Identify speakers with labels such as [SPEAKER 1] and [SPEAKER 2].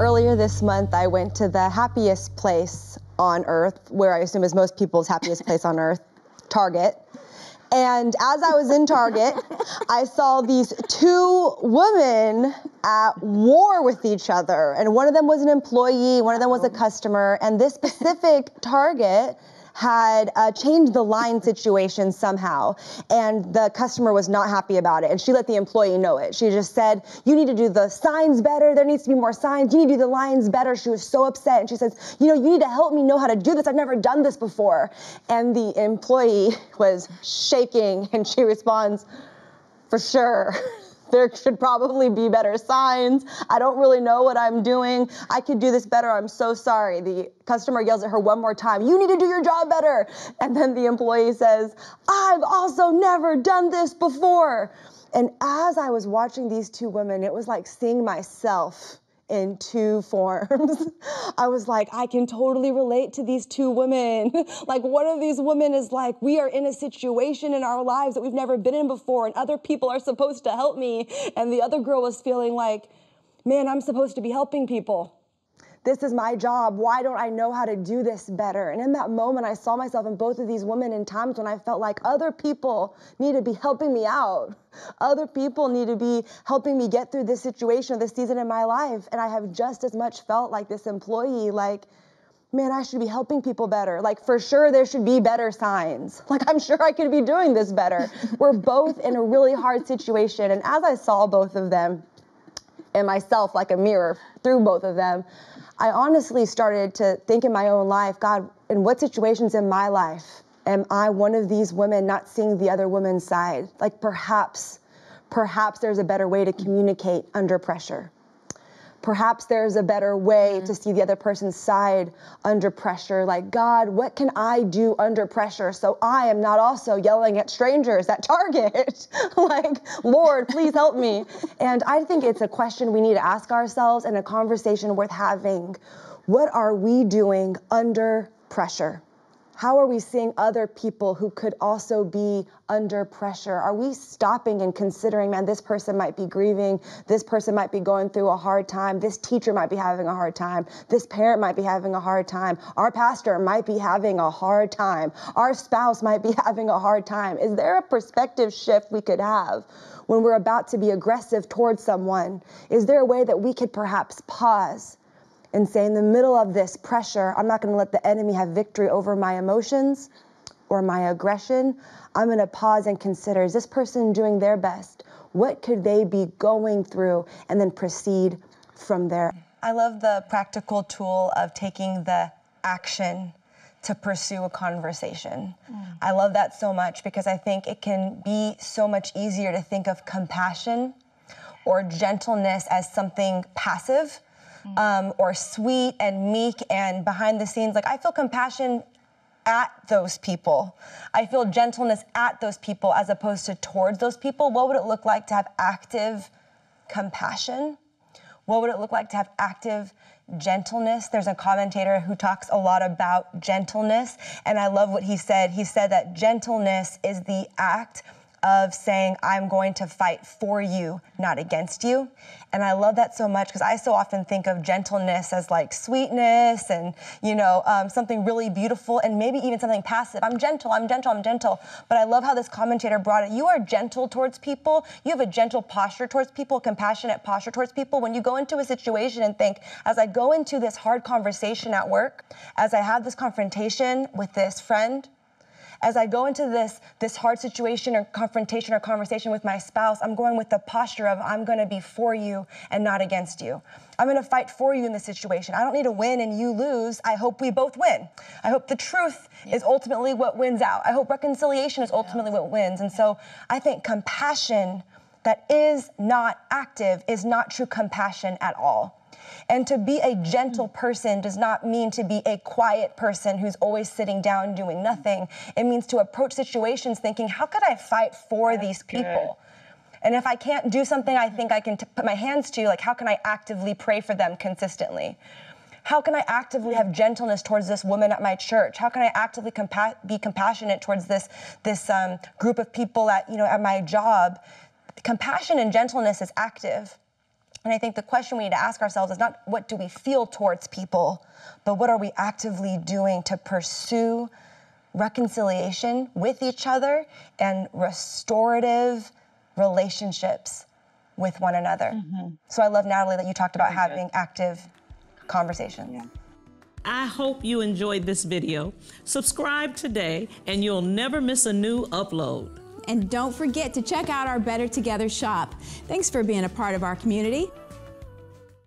[SPEAKER 1] Earlier this month, I went to the happiest place on earth, where I assume is most people's happiest place on earth, Target. And as I was in Target, I saw these two women at war with each other. And one of them was an employee, one of them was a customer. And this specific Target had uh, changed the line situation somehow, and the customer was not happy about it. And she let the employee know it. She just said, "You need to do the signs better. There needs to be more signs. You need to do the lines better." She was so upset, and she says, "You know, you need to help me know how to do this. I've never done this before." And the employee was shaking, and she responds, "For sure." there should probably be better signs. I don't really know what I'm doing. I could do this better. I'm so sorry. The customer yells at her one more time, You need to do your job better. And then the employee says, I've also never done this before. And as I was watching these two women, it was like seeing myself in two forms. I was like, I can totally relate to these two women. like, one of these women is like, we are in a situation in our lives that we've never been in before, and other people are supposed to help me. And the other girl was feeling like, man, I'm supposed to be helping people this is my job. Why don't I know how to do this better? And in that moment, I saw myself in both of these women in times when I felt like other people need to be helping me out. Other people need to be helping me get through this situation, or this season in my life. And I have just as much felt like this employee, like, man, I should be helping people better. Like, for sure, there should be better signs. Like, I'm sure I could be doing this better. We're both in a really hard situation. And as I saw both of them, and myself like a mirror through both of them, I honestly started to think in my own life, God, in what situations in my life am I one of these women not seeing the other woman's side? Like perhaps, perhaps there's a better way to communicate under pressure perhaps there's a better way mm-hmm. to see the other person's side under pressure. Like, God, what can I do under pressure so I am not also yelling at strangers at Target? like, Lord, please help me. and I think it's a question we need to ask ourselves and a conversation worth having. What are we doing under pressure? How are we seeing other people who could also be under pressure? Are we stopping and considering, man, this person might be grieving, this person might be going through a hard time, this teacher might be having a hard time, this parent might be having a hard time, our pastor might be having a hard time, our spouse might be having a hard time? Is there a perspective shift we could have? When we're about to be aggressive towards someone, is there a way that we could perhaps pause and say, in the middle of this pressure, I'm not going to let the enemy have victory over my emotions or my aggression. I'm going to pause and consider is this person doing their best? What could they be going through? And then proceed from there.
[SPEAKER 2] I love the practical tool of taking the action to pursue a conversation. Mm. I love that so much because I think it can be so much easier to think of compassion or gentleness as something passive um, or sweet and meek and behind the scenes. Like I feel compassion at those people. I feel gentleness at those people as opposed to towards those people. What would it look like to have active compassion? What would it look like to have active gentleness? There's a commentator who talks a lot about gentleness, and I love what he said. He said that gentleness is the act of saying, I'm going to fight for you, not against you. And I love that so much because I so often think of gentleness as like sweetness and, you know, um, something really beautiful and maybe even something passive. I'm gentle, I'm gentle, I'm gentle. But I love how this commentator brought it. You are gentle towards people. You have a gentle posture towards people, compassionate posture towards people. When you go into a situation and think, as I go into this hard conversation at work, as I have this confrontation with this friend, as I go into this this hard situation or confrontation or conversation with my spouse, I'm going with the posture of I'm going to be for you and not against you. I'm going to fight for you in this situation. I don't need to win and you lose. I hope we both win. I hope the truth yeah. is ultimately what wins out. I hope reconciliation is ultimately yeah. what wins. And so I think compassion that is not active is not true compassion at all. And to be a gentle person does not mean to be a quiet person who's always sitting down doing nothing. It means to approach situations thinking, how could I fight for That's these people? Good. And if I can't do something I think I can t- put my hands to, like how can I actively pray for them consistently? How can I actively have gentleness towards this woman at my church? How can I actively compa- be compassionate towards this this um, group of people at you know at my job? Compassion and gentleness is active.
[SPEAKER 1] And I think the question we need to ask ourselves is not what do we feel towards people, but what are we actively doing to pursue reconciliation with each other and restorative relationships with one another. Mm-hmm. So I love, Natalie, that you talked about Very having good. active conversations. Yeah.
[SPEAKER 3] I hope you enjoyed this video. Subscribe today and you'll never miss a new upload.
[SPEAKER 4] And don't forget to check out our Better Together shop. Thanks for being a part of our community.